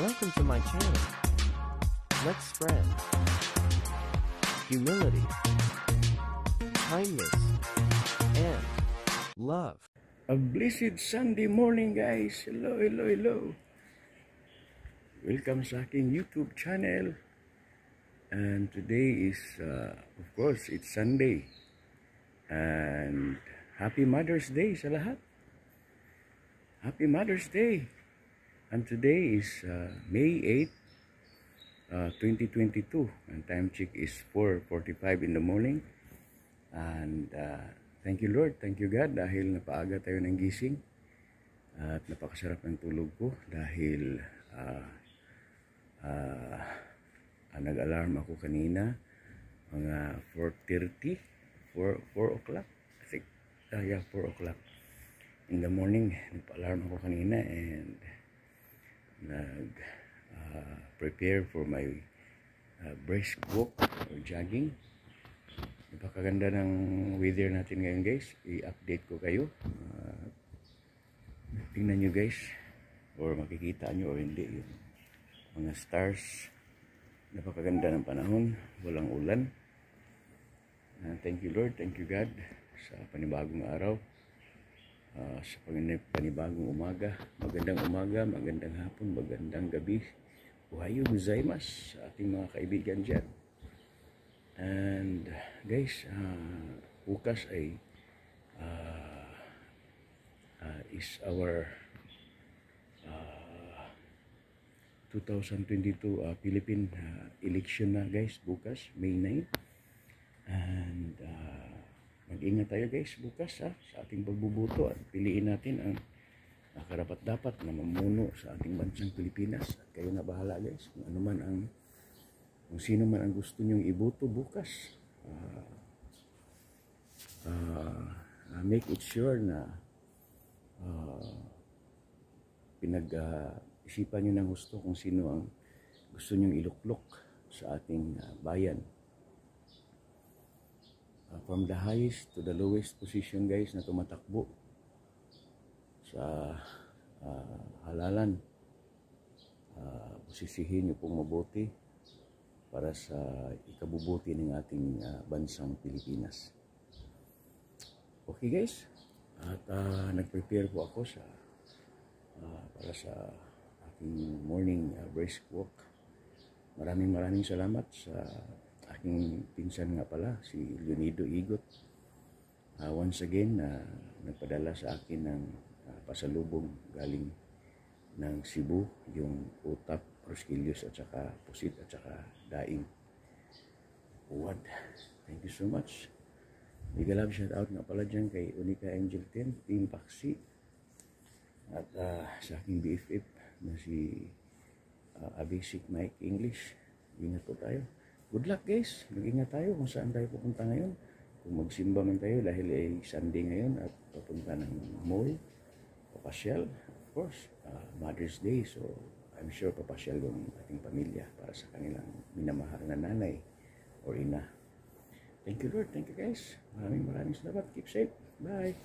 Welcome to my channel. Let's spread humility, kindness, and love. A blessed Sunday morning guys. Hello, hello, hello. Welcome sa aking YouTube channel. And today is, uh, of course, it's Sunday. And Happy Mother's Day sa lahat. Happy Mother's Day. And today is uh, May 8, uh, 2022. And time check is 4.45 in the morning. And uh, thank you Lord, thank you God dahil napaaga tayo ng gising. At napakasarap ng tulog ko dahil uh, uh, uh, nag-alarm ako kanina mga 4.30 4, 4 o'clock I think uh, yeah 4 o'clock in the morning nagpa-alarm ako kanina and nag uh, prepare for my uh, brisk walk or jogging. Napakaganda ng weather natin ngayon guys. I-update ko kayo. Uh, tingnan nyo guys or makikita nyo or hindi yung mga stars. Napakaganda ng panahon. Walang ulan. Uh, thank you Lord. Thank you God sa panibagong araw uh, sa panibagong umaga. Magandang umaga, magandang hapon, magandang gabi. Ohayo gozaimasu sa ating mga kaibigan dyan. And guys, uh, bukas ay uh, uh, is our uh, 2022 uh, Philippine uh, election na guys bukas, May 9. And uh, Mag-ingat tayo guys bukas ha, sa ating pagbubuto at piliin natin ang nakarapat dapat na mamuno sa ating bansang Pilipinas. At kayo na bahala guys kung ano man ang kung sino man ang gusto nyong iboto bukas. Uh, uh, make it sure na uh, pinag-isipan uh, nyo ng gusto kung sino ang gusto nyong iluklok sa ating uh, bayan uh, from the highest to the lowest position guys na tumatakbo sa uh, halalan. Uh, posisihin nyo pong mabuti para sa ikabubuti ng ating uh, bansang Pilipinas. Okay guys. At uh, nag-prepare po ako sa uh, para sa aking morning uh, brisk walk. Maraming maraming salamat sa aking pinsan nga pala, si Leonido Igot. Uh, once again, uh, nagpadala sa akin ng uh, pasalubong galing ng Cebu, yung utap, roskilios at saka pusit at saka daing. Uwad. Thank you so much. Big love shout out nga pala dyan kay Unica Angel 10, Team Paxi. At uh, sa aking BFF na si uh, Abisic Mike English. Ingat po tayo. Good luck guys. Mag-ingat tayo kung saan tayo pupunta ngayon. Kung magsimba man tayo dahil ay Sunday ngayon at papunta ng mall, papasyal, of course, uh, Mother's Day. So, I'm sure papasyal yung ating pamilya para sa kanilang minamahal na nanay or ina. Thank you Lord. Thank you guys. Maraming maraming salamat. Keep safe. Bye.